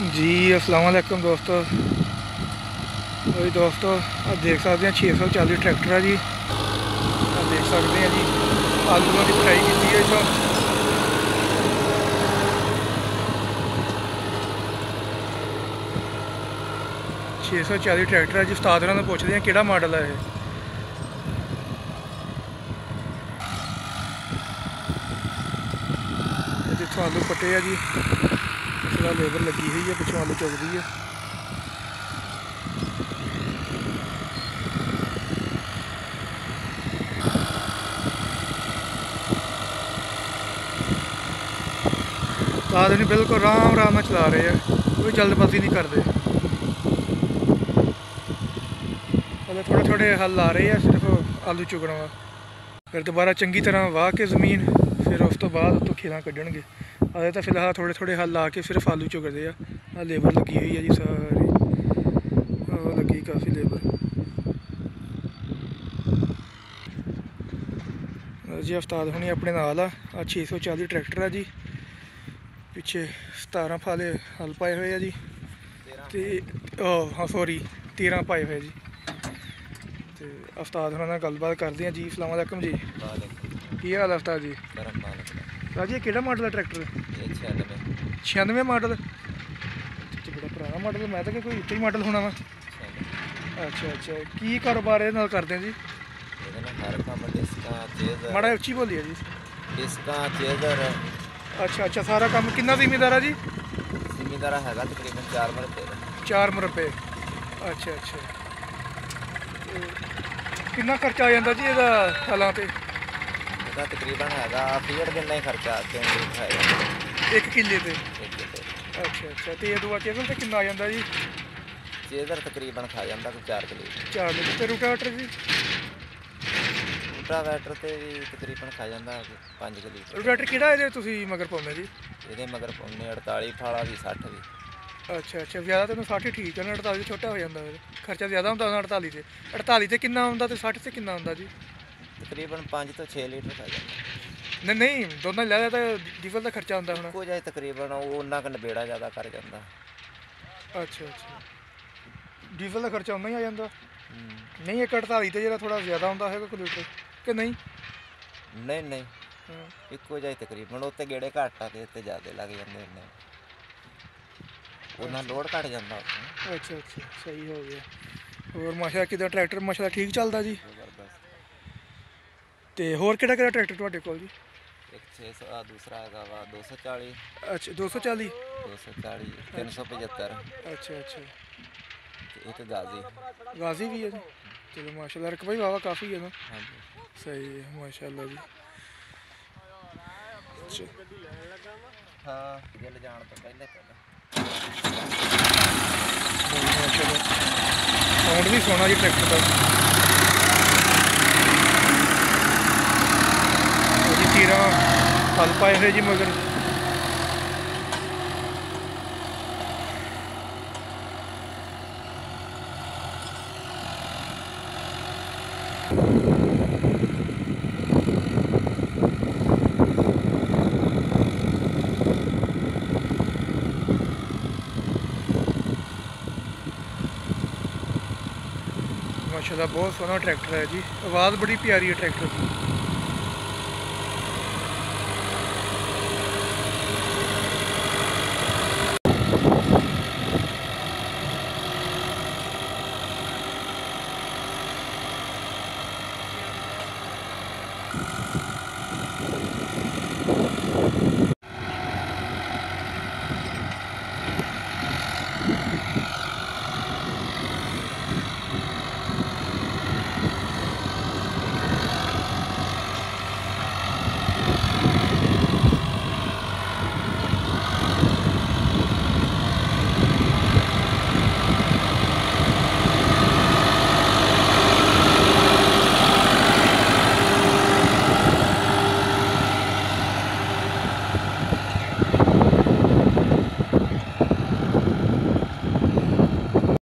ਜੀ, ਅਸਲਾਮ ਵਾਲੇਕਮ ਦੋਸਤੋ। ਜੀ ਦੋਸਤੋ ਆ ਦੇਖ ਸਕਦੇ ਆ 640 ਟਰੈਕਟਰ ਆ ਜੀ। ਆ ਦੇਖ ਸਕਦੇ ਆ ਜੀ, ਆਲੂਆਂ ਦੀ ਫਰਾਈ ਕੀਤੀ ਹੈ ਜੋ ਛੇ ਸੌ ਚਾਲੀ ਟਰੈਕਟਰ ਆ ਜੀ, ਉਸਤਾਦ ਹੋਰਾਂ ਨੂੰ ਪੁੱਛਦੇ ਆ, ਕਿਹੜਾ ਮਾਡਲ ਹੈ ਇਹ? ਇਹ ਜਿੱਥੋਂ ਆਲੂ ਪੱਟੇ ਆ ਜੀ। ਪਿਛਲਾ ਲੇਬਰ ਲੱਗੀ ਹੋਈ ਹੈ, ਪਿੱਛੋਂ ਆਲੂ ਚੁਗਦੀ ਹੈ। ਆਦਮੀ ਬਿਲਕੁਲ ਆਰਾਮ ਆਰਾਮ ਨਾਲ ਚਲਾ ਰਹੇ ਆ, ਕੋਈ ਜਲਦਬਾਜ਼ੀ ਨਹੀਂ ਕਰਦੇ। ਪਹਿਲੇ ਥੋੜੇ ਥੋੜੇ ਹੱਲ ਲਾ ਰਹੇ ਆ, ਸਿਰਫ ਆਲੂ ਚੁਗਣ ਵਾ ਫਿਰ ਦੁਬਾਰਾ ਚੰਗੀ ਤਰ੍ਹਾਂ ਵਾਹ ਕੇ ਜ਼ਮੀਨ, ਫਿਰ ਉਸ ਤੋਂ ਬਾਅਦ ਉੱਤੋਂ ਖੇਲਾਂ ਕੱਢਣਗੇ। ਅਜੇ ਤਾਂ ਫਿਲਹਾਲ ਥੋੜੇ ਥੋੜੇ ਹੱਲ ਲਾ ਕੇ ਸਿਰਫ ਆਲੂ ਚੁਗਦੇ ਆ। ਆ ਲੇਬਰ ਲੱਗੀ ਹੋਈ ਆ ਜੀ ਸਾਰੀ। ਉਹ ਲੱਗੀ ਕਾਫੀ ਲੇਬਰ ਜੀ ਉਸਤਾਦ ਹੁਣੀ ਆਪਣੇ ਨਾਲ ਆ। ਆ 640 ਟਰੈਕਟਰ ਆ ਜੀ। ਪਿੱਛੇ 17 ਫਾਲੇ ਹਲ ਪਾਏ ਹੋਏ ਆ ਜੀ। ਤੇ ਉਹ ਹਾਂ ਸੌਰੀ 13 ਪਾਏ ਹੋਏ ਜੀ। ਤੇ ਉਸਤਾਦ ਹੁਣਾਂ ਨਾਲ ਗੱਲਬਾਤ ਕਰਦੇ ਆ। ਜੀ ਅਸਲਾਮ ਵਾਲੇਕਮ ਜੀ। ਕੀ ਹਾਲ ਹੈ ਉਸਤਾਦ ਜੀ? ਰਾਜੀ ਇਹ ਕਿਹੜਾ ਮਾਡਲ ਹੈ ਟਰੈਕਟਰ ਇਹ 96 96 ਮਾਡਲ ਤੇ ਬੜਾ ਪੁਰਾਣਾ ਮਾਡਲ ਮੈਂ ਤਾਂ ਕਿਹਾ ਕੋਈ ਉੱਤੇ ਹੀ ਮਾਡਲ ਹੋਣਾ ਵਾ। ਅੱਛਾ ਅੱਛਾ। ਕੀ ਕਾਰੋਬਾਰ ਇਹਦੇ ਨਾਲ ਕਰਦੇ ਆ ਜੀ? ਇਹਦੇ ਨਾਲ ਹਰ ਕੰਮ ਡਿਸਕਾਂ ਚੇਜ਼ਰ। ਮਾੜਾ ਉੱਚੀ ਬੋਲੀਏ ਜੀ। ਡਿਸਕਾਂ ਚੇਜ਼ਰ। ਅੱਛਾ ਅੱਛਾ ਸਾਰਾ ਕੰਮ ਕਿੰਨਾ ਜ਼ਿਮੀਦਾਰ ਆ ਜੀ? ਜ਼ਿਮੀਦਾਰ ਹੈਗਾ ਤਕਰੀਬਨ 4 ਮਰਤੇ ਦਾ। 4 ਮੁਰੱਬੇ। ਅੱਛਾ ਅੱਛਾ। ਕਿੰਨਾ ਖਰਚਾ ਆ ਜਾਂਦਾ ਜੀ ਇਹਦਾ ਸਾਲਾਂ ਤੇ? ਇਹਦਾ ਤਕਰੀਬਨ ਹੈਗਾ ਫੀਡ ਜਿੰਨਾ ਹੀ ਖਰਚਾ ਲੀਟਰ ਹੈਗਾ। 1 ਕਿੱਲੇ ਤੇ? ਇੱਕ ਅੱਛਾ ਅੱਛਾ। ਤੇ ਇਹ ਦੁਆ ਕੇਬਲ ਤੇ ਕਿੰਨਾ ਆ ਜਾਂਦਾ ਜੀ? ਚੇਜ਼ਰ ਤਕਰੀਬਨ ਖਾ ਜਾਂਦਾ ਕੋਈ 4 ਕਿਲੋ। 4 ਲੀਟਰ ਤੇ ਰੂਟਾਵੀਟਰ ਜੀ? ਰੂਟਾਵੈਟਰ ਤੇ ਵੀ ਤਕਰੀਬਨ ਖਾ ਜਾਂਦਾ 5 ਕਿਲੋ। ਰੂਟਾਵੀਟਰ ਕਿਹੜਾ ਇਹਦੇ ਤੁਸੀਂ ਮਗਰ ਪਾਉਂਦੇ ਜੀ? ਇਹਦੇ ਮਗਰ ਪਾਉਣੇ 48 ਫਾਲਾ ਵੀ 60 ਵੀ। ਅੱਛਾ ਅੱਛਾ। ਜ਼ਿਆਦਾ ਤੈਨੂੰ 60 ਠੀਕ ਹੈ ਨਾ 48 ਛੋਟਾ ਹੋ ਜਾਂਦਾ ਫਿਰ। ਖਰਚਾ ਜ਼ਿਆਦਾ ਹੁੰਦਾ ਨਾ 48 ਤੇ। 48 ਤੇ ਕਿੰਨਾ ਹੁੰਦਾ ਤੇ 60 ਤੇ ਕਿੰਨਾ ਹੁੰਦਾ ਜੀ? ਤਕਰੀਬਨ 5 ਤੋਂ 6 ਲੀਟਰ ਖਾ ਜਾਂਦਾ। ਨਹੀਂ ਨਹੀਂ ਦੋਨਾਂ ਲੈ ਤਾਂ ਡੀਜ਼ਲ ਦਾ ਖਰਚਾ ਹੁੰਦਾ ਹੋਣਾ। ਇੱਕੋ ਜਿਹਾ ਹੀ ਤਕਰੀਬਨ ਉਹ ਉਹਨਾਂ ਕੁ ਨਬੇੜਾ ਜ਼ਿਆਦਾ ਕਰ ਜਾਂਦਾ। ਅੱਛਾ ਅੱਛਾ। ਡੀਜ਼ਲ ਦਾ ਖਰਚਾ ਉਨਾ ਹੀ ਆ ਜਾਂਦਾ। ਹੂੰ। ਨਹੀਂ ਇੱਕ 48 ਤੇ ਜਿਹੜਾ ਥੋੜਾ ਜ਼ਿਆਦਾ ਹੁੰਦਾ ਹੈਗਾ ਕੋਈ ਲੀਟਰ ਕਿ ਨਹੀਂ? ਨਹੀਂ ਨਹੀਂ। ਹਾਂ। ਇੱਕੋ ਜਿਹਾ ਹੀ ਤਕਰੀਬਨ ਉੱਤੇ ਗੇੜੇ ਘੱਟ ਆ ਤੇ ਇੱਥੇ ਜ਼ਿਆਦਾ ਲੱਗ ਜਾਂਦੇ ਨੇ। ਉਹਨਾਂ ਲੋਡ ਘਟ ਜਾਂਦਾ। ਉੱਥੇ ਅੱਛਾ ਅੱਛਾ ਸਹੀ ਹੋ ਗਿਆ। ਹੋਰ ਮਾਸ਼ਾ ਕਿਦਾਂ ਟਰੈਕਟਰ ਮਾਸ਼ਾ ਠੀਕ ਚੱਲਦਾ ਜੀ? ਤੇ ਹੋਰ ਕਿਹੜਾ ਕਿਹੜਾ ਟਰੈਕਟਰ ਤੁਹਾਡੇ ਕੋਲ ਜੀ? ਇੱਕ 600 ਆ ਦੂਸਰਾ ਹੈਗਾ ਵਾ 240 ਅੱਛਾ 240 240 375 ਅੱਛਾ ਅੱਛਾ। ਤੇ ਇੱਕ ਗਾਜ਼ੀ। ਗਾਜ਼ੀ ਵੀ ਹੈ ਜੀ? ਚਲੋ ਮਾਸ਼ਾਅੱਲਾ ਰਕਬਾ ਹੀ ਵਾਵਾ ਕਾਫੀ ਹੈ ਨਾ। ਹਾਂਜੀ। ਸਹੀ ਹੈ ਮਾਸ਼ਾਅੱਲਾ ਜੀ। ਹਾਂ ਗਿੱਲ ਜਾਣ ਤੋਂ ਪਹਿਲੇ ਪਹਿਲਾਂ ਸਾਊਂਡ ਵੀ ਸੋਹਣਾ ਜੀ ਟਰੈਕਟਰ ਦਾ ਉਹਦੀ ਤੀਰਾ ਹਲ ਪਾਏ ਹੋਏ ਜੀ ਮਗਰ। ਮਾਸ਼ਾਅੱਲਾ, ਬਹੁਤ ਸੋਹਣਾ ਟਰੈਕਟਰ ਹੈ ਜੀ। ਆਵਾਜ਼ ਬੜੀ ਪਿਆਰੀ ਹੈ ਟਰੈਕਟਰ ਦੀ।